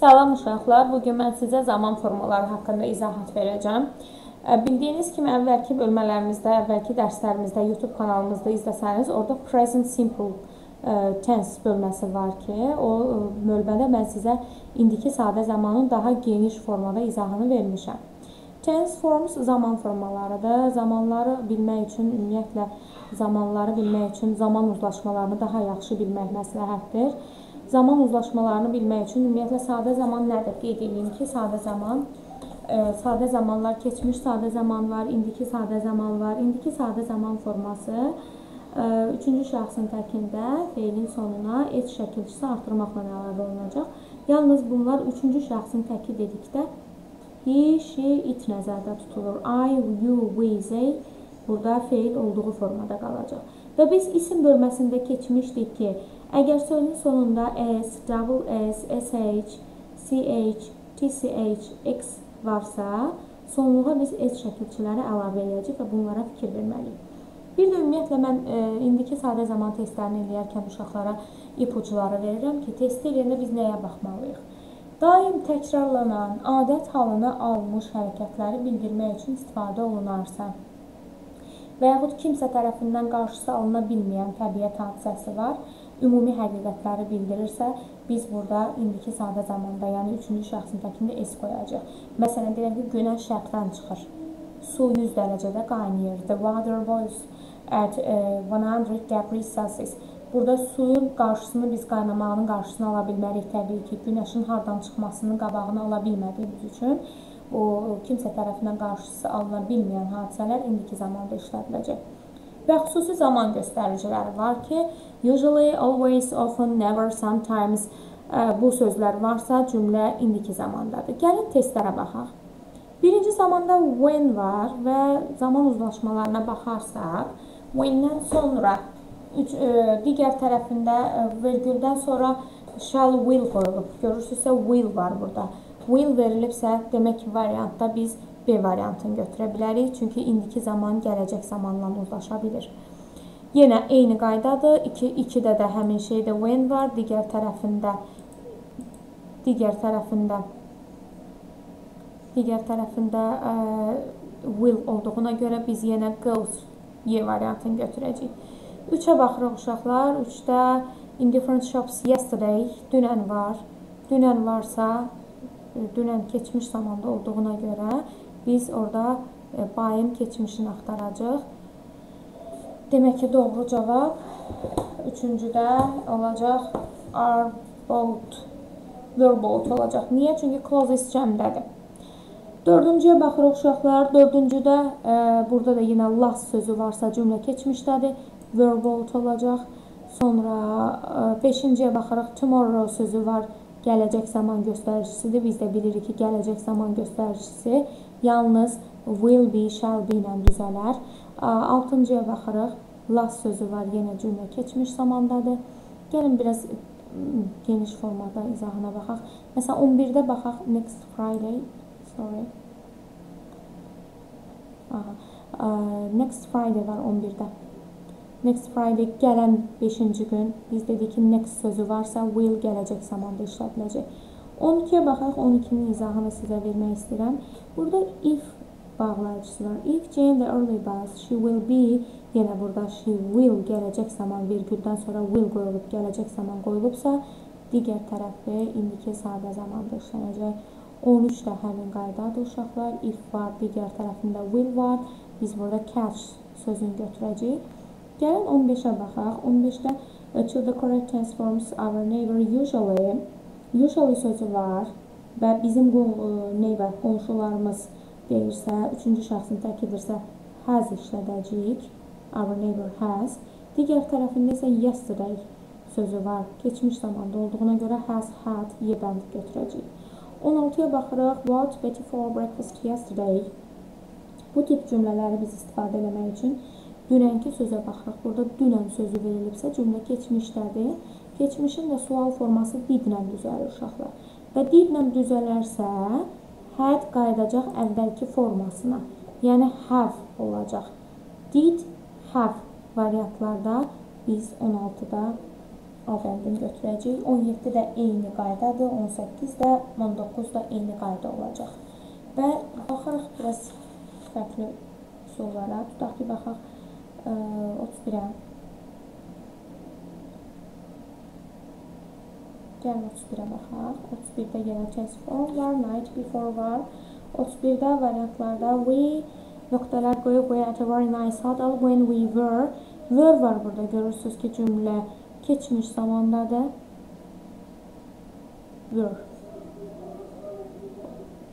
Salam uşaqlar. Bu gün mən sizə zaman formaları haqqında izahat verəcəm. Bildiyiniz kimi əvvəlki bölmələrimizdə, əvvəlki dərslərimizdə YouTube kanalımızda izləsəniz, orada present simple tense bölməsi var ki, o bölmədə mən sizə indiki sadə zamanın daha geniş formada izahını vermişəm. Tense forms zaman formalarıdır. Zamanları bilmək üçün ümumiyyətlə zamanları bilmək üçün zaman uzlaşmalarını daha yaxşı bilmək məsləhətdir. Zaman uzlaşmalarını bilmək üçün ümumiyyətlə sadə zaman nədir? Qeyd edeyim ki, sadə zaman ə, e, sadə zamanlar, keçmiş sadə zaman var, indiki sadə zaman var. İndiki sadə zaman forması ə, e, üçüncü şəxsin təkində feilin sonuna et şəkilçisi artırmaqla əlavə olunacaq. Yalnız bunlar üçüncü şəxsin təki dedikdə he, she, it nəzərdə tutulur. I, you, we, they burada feil olduğu formada qalacaq. Və biz isim bölməsində keçmişdik ki, Əgər sözün sonunda s, double s, sh, ch, tch, x varsa, sonluğa biz s şəkilçiləri əlavə edəcəyik və bunlara fikir verməliyik. Bir də ümumiyyətlə mən e, indiki sadə zaman testlərini eləyərkən uşaqlara ipuçları verirəm ki, test eləyəndə biz nəyə baxmalıyıq? Daim təkrarlanan, adət halına almış hərəkətləri bildirmək üçün istifadə olunarsa və yaxud kimsə tərəfindən qarşısı alına bilməyən təbiət hadisəsi var, ümumi həqiqətləri bildirirsə, biz burada indiki sadə zamanda, yəni üçüncü şəxsin təkində S qoyacaq. Məsələn, deyək ki, günəş şərqdən çıxır. Su 100 dərəcədə qaynayır. The water boils at uh, 100 degrees Celsius. Burada suyun qarşısını biz qaynamağının qarşısını ala bilmərik təbii ki, günəşin hardan çıxmasının qabağını ala bilmədiyimiz üçün o kimsə tərəfindən qarşısı alına bilməyən hadisələr indiki zamanda işlədiləcək. Və xüsusi zaman göstəriciləri var ki, usually, always, often, never, sometimes bu sözlər varsa cümlə indiki zamandadır. Gəlin testlərə baxaq. Birinci zamanda when var və zaman uzlaşmalarına baxarsaq, when-dən sonra üç, ə, digər tərəfində ə, vergüldən sonra shall will qoyulub. Görürsünüzsə will var burada. Will verilibsə, demək ki, variantda biz B variantını götürə bilərik. Çünki indiki zaman gələcək zamanla uzlaşa bilir. Yenə eyni qaydadır. 2 2-də də həmin şeydə when var, digər tərəfində digər tərəfində digər tərəfində ə, will olduğuna görə biz yenə goes Y variantını götürəcəyik. 3-ə baxırıq uşaqlar. 3-də indifferent shops yesterday dünən var. Dünən varsa dünən keçmiş zamanda olduğuna görə biz orada e, bayım keçmişini axtaracaq. Demək ki, doğru cavab üçüncüdə olacaq are both were both olacaq. Niyə? Çünki closest cəmdədir. Dördüncüyə baxırıq uşaqlar. Dördüncüdə e, burada da yenə last sözü varsa cümlə keçmişdədir. Were both olacaq. Sonra e, beşinciyə baxırıq. Tomorrow sözü var. Gələcək zaman göstəricisidir. Biz də bilirik ki, gələcək zaman göstəricisi yalnız will be, shall be ilə düzələr. Altıncıya baxırıq. Last sözü var, yenə cümlə keçmiş zamandadır. Gəlin biraz geniş formada izahına baxaq. Məsələn, 11-də baxaq next Friday. Sorry. Aha. Next Friday var 11-də. Next Friday gələn 5-ci gün. Biz dedik ki, next sözü varsa will gələcək zamanda işlədiləcək. 12-yə baxaq, 12-nin izahını sizə vermək istəyirəm. Burada if bağlayıcısı var. If Jane the early bus, she will be, yenə burada she will gələcək zaman virgüldən sonra will qoyulub, gələcək zaman qoyulubsa, digər tərəfdə indiki sadə zamanda işlənəcək. 13 də həmin qaydadır uşaqlar. If var, digər tərəfində will var. Biz burada catch sözünü götürəcəyik. Gəlin 15-ə baxaq. 15-də to the correct tense forms our neighbor usually Usually sözü var və bizim neyvə qonşularımız deyirsə, üçüncü şəxsin təkidirsə has işlədəcəyik. Our neighbor has. Digər tərəfində isə yesterday sözü var. Keçmiş zamanda olduğuna görə has, had, yebənd götürəcəyik. 16-ya baxırıq. What Betty for breakfast yesterday? Bu tip cümlələri biz istifadə eləmək üçün dünənki sözə baxırıq. Burada dünən sözü verilibsə cümlə keçmişdədir. Keçmişin də sual forması didlə düzəlir uşaqlar. Və didlə düzələrsə, had qayıdacaq əvvəlki formasına. Yəni have olacaq. Did, have variantlarda biz 16-da A bəndini götürəcəyik. 17 də eyni qaydadır, 18 də, 19 da eyni qayda olacaq. Və baxarıq biraz fərqli üsullara. Tutaq ki, baxaq 31-ə. Gəlin 31-ə baxaq. 31-də yenə chance form var, night before var. 31-də variantlarda we nöqtələr qoyub we at a very nice huddle when we were. Were var burada görürsünüz ki, cümlə keçmiş zamandadır. Were.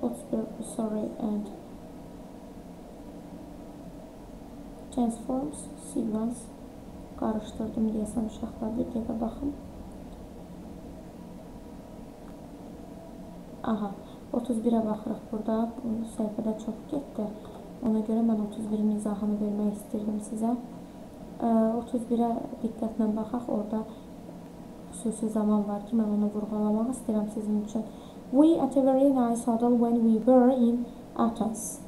31 sorry and transforms sequence qarışdırdım deyəsən uşaqlar bir dəqiqə baxın. Aha, 31-ə baxırıq burada. Bu səhifədə çox getdi. Ona görə mən 31-in izahını vermək istirdim sizə. 31-ə diqqətlə baxaq. Orada xüsusi zaman var ki, mən onu vurğulamaq istəyirəm sizin üçün. We at a very nice hotel when we were in Athens.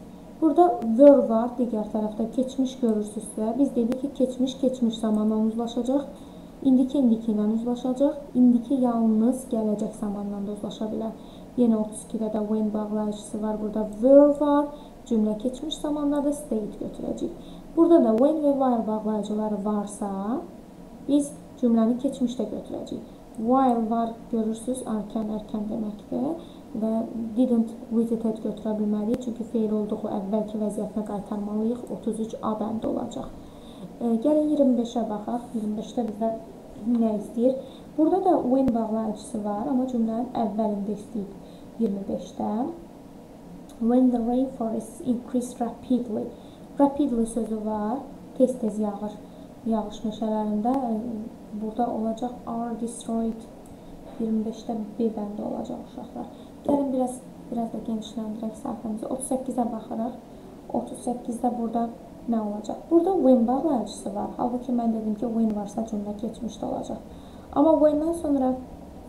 Burada were var, digər tərəfdə keçmiş görürsünüzsə, biz dedik ki, keçmiş keçmiş zamanla uzlaşacaq, indiki indiki ilə uzlaşacaq, indiki yalnız gələcək zamanla da uzlaşa bilər. Yenə 32-də də when bağlayıcısı var. Burada were var. Cümlə keçmiş zamanlarda state götürəcəyik. Burada da when və while bağlayıcıları varsa, biz cümləni keçmişdə götürəcəyik. While var, görürsünüz, erkən, erkən deməkdir və didn't visited götürə bilməliyik, çünki feil olduğu əvvəlki vəziyyətinə qaytarmalıyıq. 33 A bəndi olacaq. E, gəlin 25-ə baxaq. 25-də bizdə nə istəyir? Burada da when bağlayıcısı var, amma cümlənin əvvəlində istəyib. 25-də When the rainforests increase rapidly Rapidly sözü var. Tez-tez yağır. Yağış meşələrində burada olacaq are destroyed 25-də B bəndi olacaq uşaqlar. Gəlin biraz biraz da genişləndirək səhifəmizi. 38-ə baxırıq. 38-də burada nə olacaq? Burada when bağlayıcısı var. Halbuki mən dedim ki, when varsa cümlə keçmişdə olacaq. Amma when-dən sonra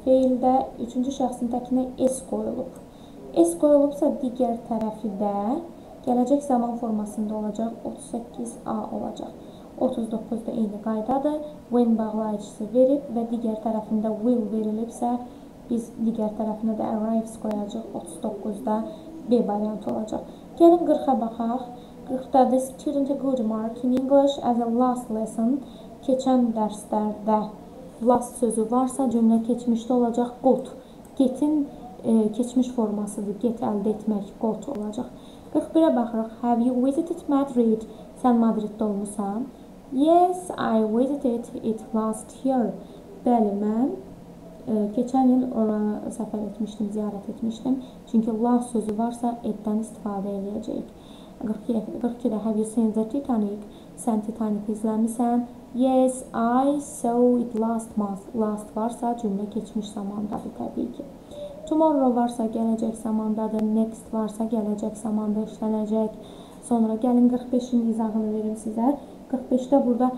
feildə üçüncü şəxsin təkinə s qoyulub. S qoyulubsa digər tərəfi də gələcək zaman formasında olacaq, 38A olacaq. 39-da eyni qaydadır. When bağlayıcısı verib və digər tərəfində will verilibsə, biz digər tərəfinə də arrives qoyacaq. 39-da B variantı olacaq. Gəlin 40-a baxaq. 40-da the student a good mark in English as a last lesson keçən dərslərdə last sözü varsa cümlə keçmişdə olacaq got. Getin e, keçmiş formasıdır. Get əldə etmək got olacaq. 41-ə baxırıq. Have you visited Madrid? Sən Madriddə olmusan? Yes, I visited it last year. Bəli, mən keçən il ora səfər etmişdim, ziyarət etmişdim. Çünki last sözü varsa etdən istifadə edəcəyik. 42-də have you seen the Titanic? Sən Titanic izləmisən? Yes, I saw it last month. Last varsa cümlə keçmiş zamandadır təbii ki. Tomorrow varsa gələcək zamandadır. Next varsa gələcək zamanda işlənəcək. Sonra gəlin 45-in izahını verim sizə. 45-də burada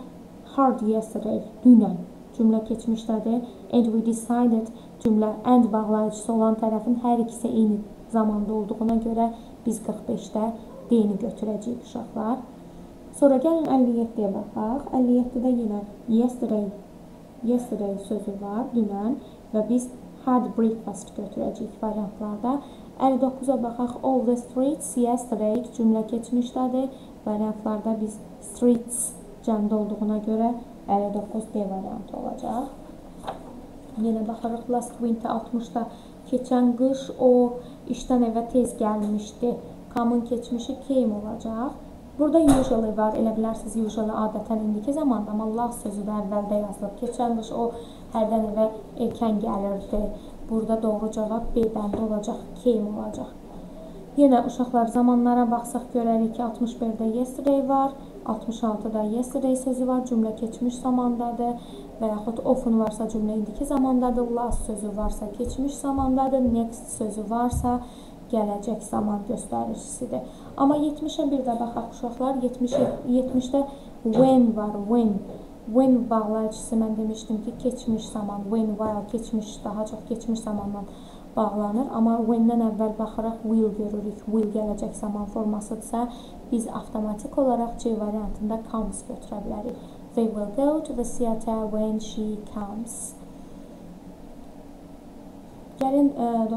hard yesterday, dünən cümlə keçmişdədir. And we decided cümlə and bağlayıcısı olan tərəfin hər ikisi eyni zamanda olduğuna görə biz 45-də D-ni götürəcəyik uşaqlar. Sonra gəlin 57-yə baxaq. 57-də yenə yesterday, yesterday sözü var, dünən və biz had breakfast götürəcəyik variantlarda. 59-a baxaq. All the streets yesterday cümlə keçmişdədir. Variantlarda biz streets cəmdə olduğuna görə 59 D variantı olacaq. Yenə baxarıq last winter 60-da keçən qış o işdən evə tez gəlmişdi. Come'ın keçmişi came olacaq. Burada usually var, elə bilərsiniz usually adətən indiki zamanda, amma last sözü də əvvəldə yazılıb. Keçən qış o hərdən evə erkən gəlirdi. Burada doğru cavab B bəndi olacaq, came olacaq. Yenə uşaqlar zamanlara baxsaq görərik ki, 61-də yesterday var, 66-da yesterday sözü var, cümlə keçmiş zamandadır və yaxud often varsa cümlə indiki zamandadır, last sözü varsa keçmiş zamandadır, next sözü varsa gələcək zaman göstəricisidir. Amma 70-ə bir də baxaq uşaqlar. 70 70-də when var, when. When bağlayıcısı mən demişdim ki, keçmiş zaman, when while keçmiş daha çox keçmiş zamanla bağlanır. Amma when-dən əvvəl baxaraq will görürük. Will gələcək zaman formasıdırsa, biz avtomatik olaraq C variantında comes götürə bilərik. They will go to the theater when she comes. Gəlin, e, dostlar.